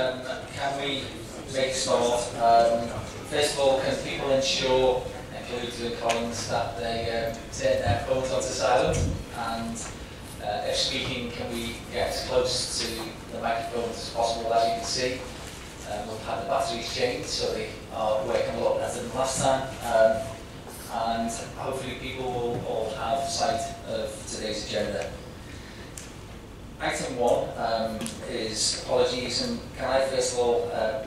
Um, can we make start? Um, first of all, can people ensure, including Collins, that they um, turn their phones onto silent? And uh, if speaking, can we get as close to the microphones as possible, as you can see? Um, we've had the batteries changed, so they are working a lot better than last time. Um, and hopefully people will all have sight of today's agenda. Item one um, is apologies, and can I first of all uh,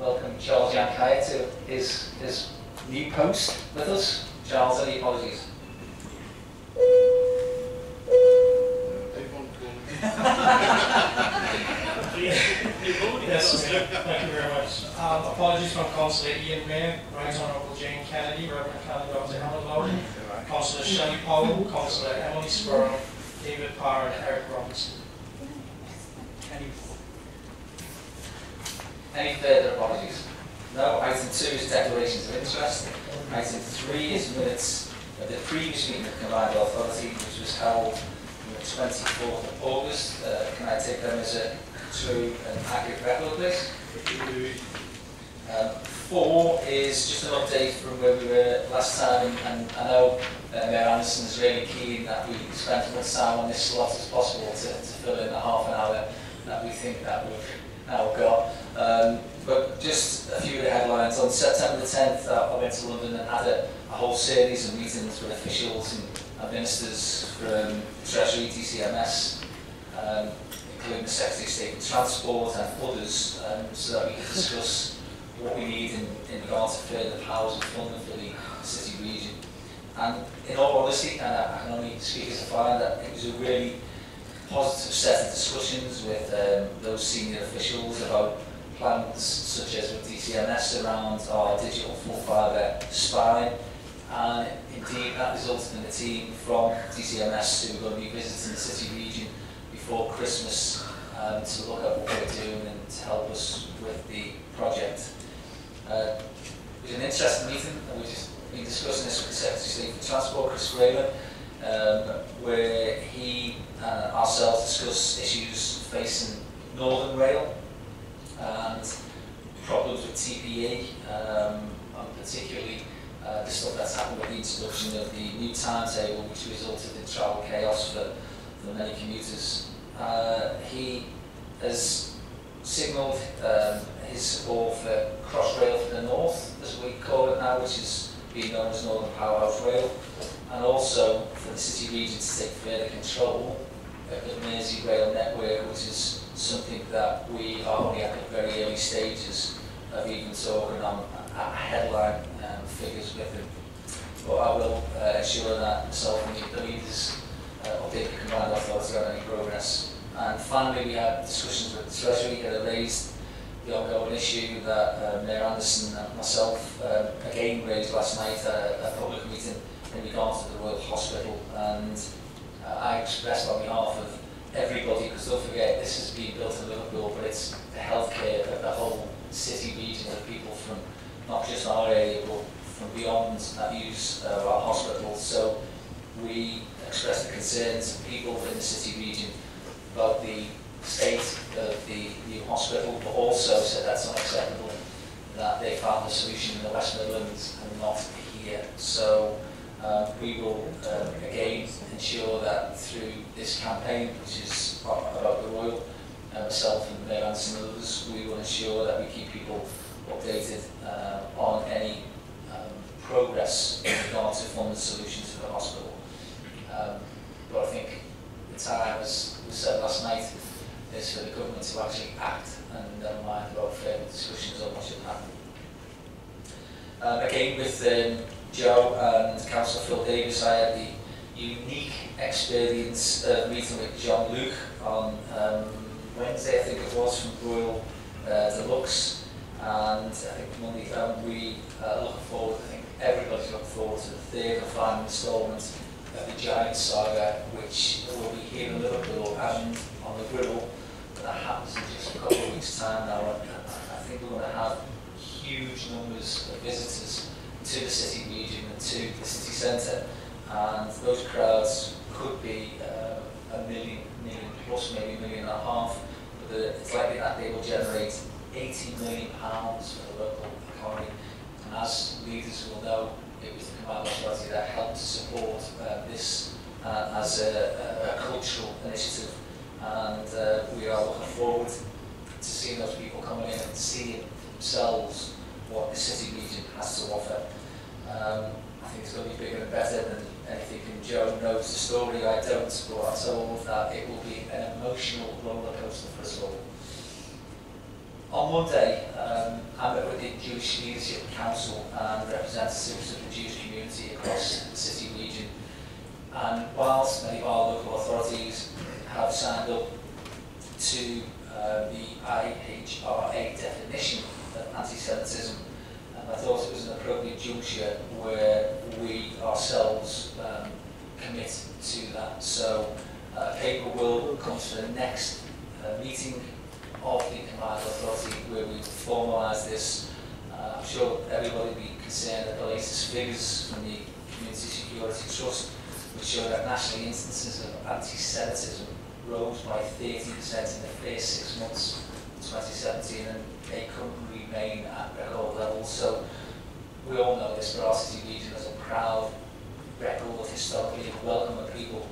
welcome Charles Yankaya to his, his new post with us. Charles, any apologies? Yes, thank you very much. Um, apologies from Councillor Ian Maher, Right Honourable Jane Kennedy, Reverend Father Dr. Helen Logan, Councillor Shelley Powell, Councillor Emily Spurrell, David Parr, and Eric Robinson. Any Any further apologies? No. Item two is declarations of interest. Item three is minutes of the previous meeting of Combined Authority, which was held on the 24th of August. Uh, can I take them as a true and accurate record, please? Um, four is just an update from where we were last time, and I know uh, Mayor Anderson is really keen that we spend as much time on this slot as possible to, to fill in the half an hour that we think that we've now got. Um, but just a few of the headlines. On September the 10th, uh, I went to London and had a, a whole series of meetings with officials and, ministers from Treasury, DCMS, um, including the Secretary of State for Transport and others, um, so that we could discuss what we need in, in regards to further powers and funding for the city region. And in all honesty, and I, can only speak as a fire, that it was a really positive set of discussions with um, those senior officials about plans such as with DCMS around our digital full fibre spine. And indeed, that resulted in a team from DCMS who are going to be visiting the city region before Christmas um, to look at what we're doing and to help us with the project. Uh, it was an interesting meeting, and we've just been discussing this with the Secretary of Transport, Chris Grayling, um, where he and ourselves discuss issues facing Northern Rail and problems with TPE, um, and particularly uh, the stuff that's happened with the introduction of the new timetable, which resulted in travel chaos for, for many commuters. Uh, he has signalled um, his support for Crossrail for the North, as we call it now, which is being known as Northern Powerhouse Rail, and also for the city region to take further control of the Merseyrail network, which is something that we are only at the very early stages of even talking on at headline um, figures with. But I will uh, ensure that myself and the leaders uh, update the combined authority on any progress. And finally, we had discussions with the Treasury that raised the ongoing issue that uh, Mayor Anderson and myself um, again raised last night at a, public meeting in regards to the Royal Hospital. And uh, I expressed on behalf of everybody, because don't forget, this has been built in Liverpool, but it's the healthcare of the whole city region of people from not just our area, but from beyond that use uh, our hospitals. So we expressed the concerns of people in the city region about the state of the new hospital, but also said that's unacceptable, that they found a solution in the West Midlands and not here. So uh, we will um, again ensure that through this campaign, which is about the Royal, uh, myself and Mayor Anson and others, we will ensure that we keep people updated uh, on any um, progress in regard to funding solutions for the hospital. Um, but I think the time, as was said last night, is for the government to actually act and never mind about further discussions on what should happen. Um, um, Joe and Councillor Phil Davies, I had the unique experience of meeting with Jean-Luc on um, Wednesday, I think it was, from Royal uh, de Luxe. And I think Monday, um, we uh, looking forward, I think everybody's looking forward to the third and final instalment of the Giant Saga, which will be here in Liverpool and on the Wirral. That happens in just a couple of weeks' time now. And I think we're going to have huge numbers of visitors to the city region and to the city centre. And those crowds could be uh, a million, million plus, maybe a million and a half but the, it's likely that they will generate 80 million pounds for the local economy. And as leaders will know, it was the combined authority that helped to support uh, this uh, as a, a, a cultural initiative. And uh, we are looking forward to seeing those people coming in and seeing themselves what the city region has to offer. Um, I think it's going to be bigger and better than anything and Joe knows the story, I don't, but I'm told that it will be an emotional roller coaster for us all. On Monday, um, I met with the Jewish Leadership Council and representatives of the Jewish community across the city region. And whilst many of our local authorities have signed up to uh, the IHRA definition of anti-Semitism, And I thought it was an appropriate juncture where we ourselves um, commit to that. So uh, paper will come to the next uh, meeting of the Combined Authority where we formalise this. Uh, I'm sure everybody will be concerned that the latest figures from the Community Security Trust which show that national instances of anti-Semitism rose by 30% in the first six months 2017 and they couldn't remain at record levels. So we all know this, but our city region has a proud record historically of welcoming people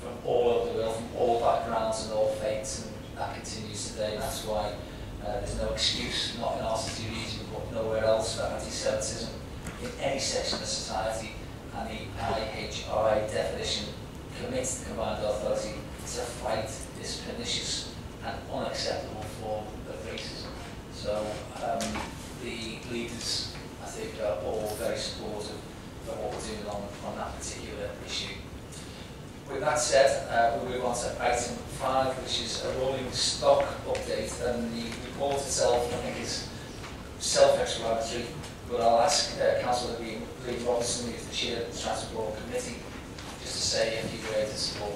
from all over the world, from all backgrounds and all faiths, and that continues today. And that's why uh, there's no excuse, not in our city region, but nowhere else, for anti-Semitism in any section of society. And the IHRA definition commits the combined authority to fight this pernicious and unacceptable form of racism. So um, the leaders, I think, are all very supportive of what we're doing on, on that particular issue. With that said, uh, we'll move on to item five, which is a rolling stock update. And the report itself, I think, is self-explanatory, but I'll ask uh, Councillor Liam Robinson, who's the chair of the Transport Committee, just to say a few words of support.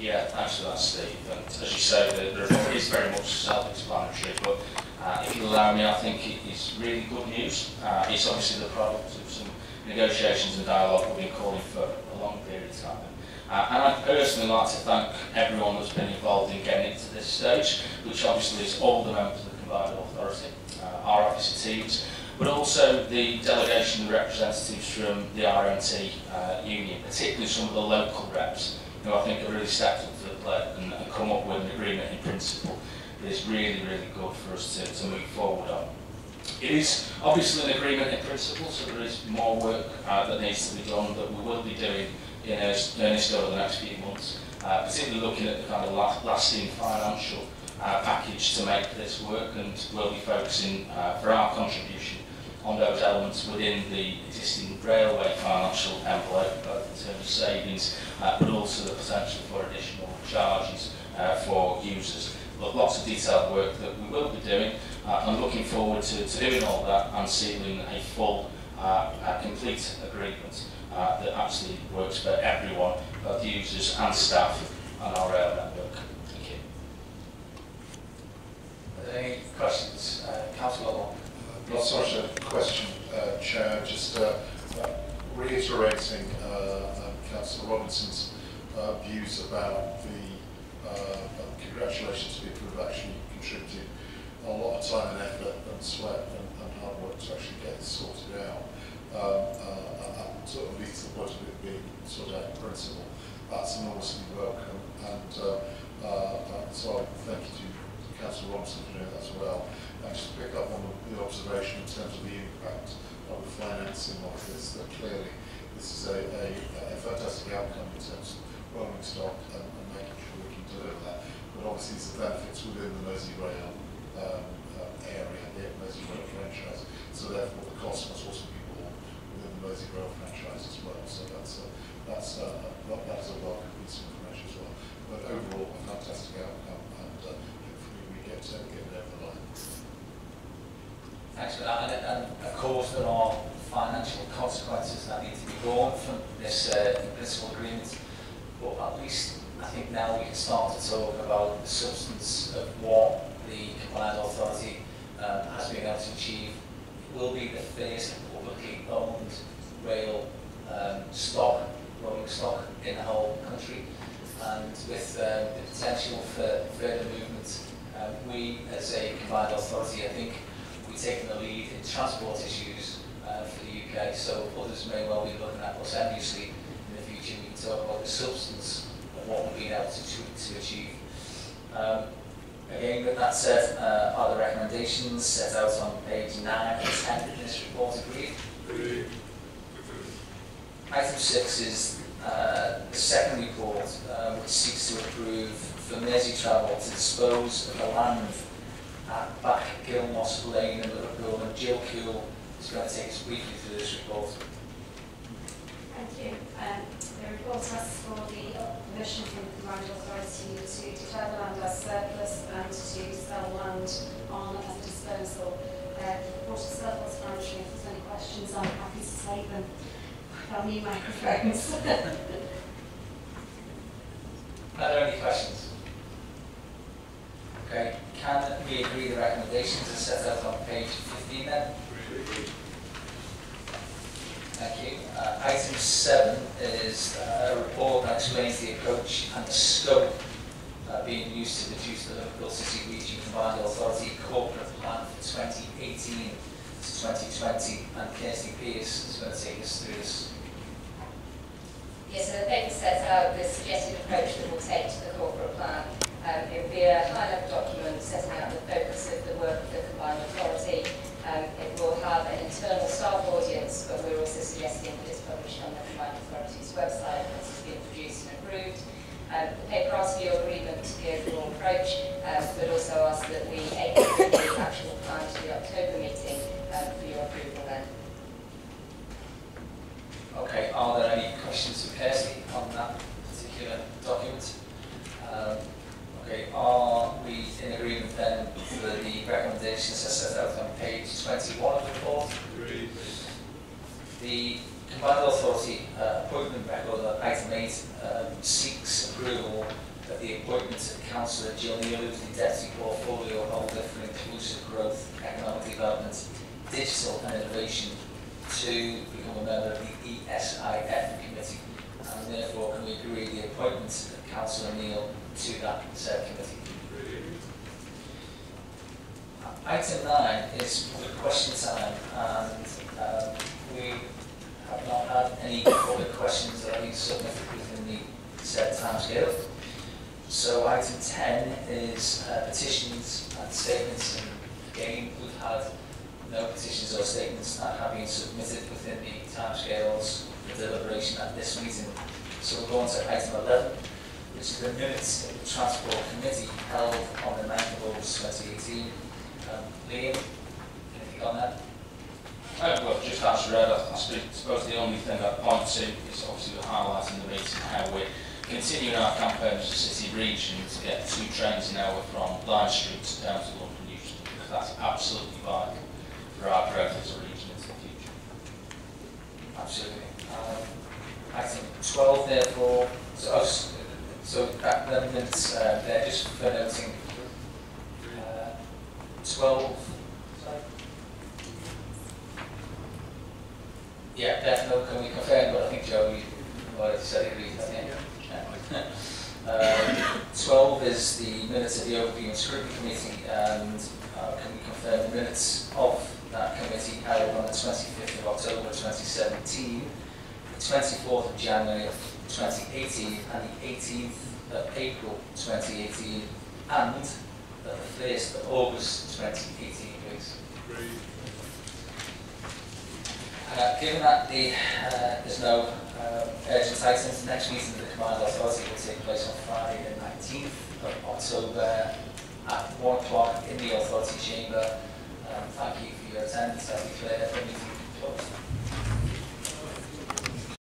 Yeah, that, Steve. And as you say, the, report is very much self-explanatory, but uh, if you allow me, I think it is really good news. Uh, it's obviously the product of some negotiations and dialogue we've been calling for a long period of time. Uh, and I'd personally like to thank everyone that's been involved in getting it to this stage, which obviously is all the members of the combined authority, uh, our officer teams, but also the delegation representatives from the RMT uh, union, particularly some of the local reps I think have really stepped up to the plate and, and come up with an agreement in principle that is really, really good for us to, to move forward on. It is obviously an agreement in principle, so there is more work uh, that needs to be done that we will be doing in earnest, over the next few months, uh, particularly looking at the kind of lasting financial uh, package to make this work and we'll be focusing uh, for our contribution on those elements within the existing railway financial envelope, both in terms of savings, uh, but also the potential for additional charges uh, for users. But lots of detailed work that we will be doing. Uh, I'm looking forward to, to doing all that and sealing a full, uh, a complete agreement uh, that actually works for everyone, both users and staff on our rail network. Thank you. Are there any questions? Uh, Councillor Long. Not so much a question, uh, Chair, just uh, reiterating uh, uh, Councillor Robinson's uh, views about the uh, uh, congratulations to people who've actually contributed a lot of time and effort and sweat and, and hard work to actually get this sorted out. Um, sort of leads the point of it being sorted in principle. That's enormously welcome and so thank you to Councillor Robinson for doing that as well. I just pick up on the, the observation in terms of the impact of the financing of this, that clearly this is a, a, a fantastic outcome in terms of rolling stock and, and making sure we can deliver that. But obviously it's the benefits within the Merseyrail um, uh, area, the Merseyrail franchise. So therefore the cost must also be borne within the Merseyrail franchise as well. So that's a, that's a, that is a welcome piece of information as well. But overall, a fantastic outcome and uh, hopefully we get, uh, get it over the line. Thanks for that. And, and of course, there are financial consequences that need to be borne from this uh, agreement. But at least I think now we can start to talk about the substance of what the combined authority um, has been able to achieve. It will be the first publicly owned rail um, stock, rolling stock in the whole country. and with um, the potential for further movement, um, we as a combined authority, I think taken the lead in transport issues uh, for the UK, so others may well be looking at us obviously in the future we can talk about the substance of what we've been able to, to achieve. Um, again, with that said, uh, are the recommendations set out on page 9 and 10 in this report agreed? Item 6 is uh, the second report, uh, which seeks to approve for Merseytravel to dispose of the land at Back Gilmoss Lane in Liverpool, and Jill Kuhl is going to take us briefly through this report. Thank you. Um, the report asks for the permission from the Combined Authority to declare the land as surplus and to sell land on as a disposal. Uh, the report is self-explanatory. If there's any questions, I'm happy to take them. I'll need microphones. Are there any questions? Okay, can we agree the recommendations as set out on page 15 then? Thank you. Uh, item 7 is uh, a report that explains the approach and the scope uh, being used to reduce the Liverpool Combined Authority corporate plan for 2018 to 2020 and Kirsty Pierce is going to take us through this. Yes, so the paper sets out the suggested approach that we'll take to the corporate plan. Um, it will be a high-level document setting out the focus of the work of the combined authority. Um, it will have an internal staff audience, but we're also suggesting that it's published on the combined authority's website once it's been produced and approved. Um, the paper asks for your the overall approach, um, but also asks that we aim to the actual plan to the October meeting um, for your approval then. Okay, are there any questions for Kirsty on that particular document? Um, okay, are we in agreement then for the recommendations as set out on page 21 of the report? Agreed. The Combined Authority uh, appointment record at item 8 um, seeks approval of the appointment of Councillor as the Deputy Portfolio Holder for Inclusive Growth, Economic Development, Digital and Innovation to become a member of the ESIF committee. And therefore, can we agree the appointment of Councillor Neal to that said committee? Item nine is the question time, and um, we have not had any public questions that have been submitted within the said timescale. So item 10 is uh, petitions and statements, and again, we've had no petitions or statements that have been submitted within the timescales for deliberation at this meeting. So we'll go on to item 11, which is the minutes of the Transport Committee held on the 9th of August 2018. Um, Liam, anything on that? Uh, well, just as read, I, I suppose the only thing I'd point to is obviously we're highlighting the meeting how we're continuing our campaign a city region to get two trains an hour from Lime Street down to London Euston, because that's absolutely vital for our growth as a region into the future. Absolutely. Um, item 12, therefore, so, oh, so that amendments, uh, they're just for noting uh, 12, sorry? Yeah, definitely, can we confirm, but I think Joe, you already said it, he? Yeah. Um, 12 is the minutes of the Overview and Scrutiny Committee, and uh, can we confirm the minutes of that committee held on the 25th of October 2017, the 24th of January 2018, and the 18th of April 2018, and the 1st of August 2018, please. Uh, given that the, uh, there's no uh, urgent items, the next meeting of the combined authority will take place on Friday the 19th of October at 1 o'clock in the authority chamber. Um, thank you for your attendance. I declare the meeting closed.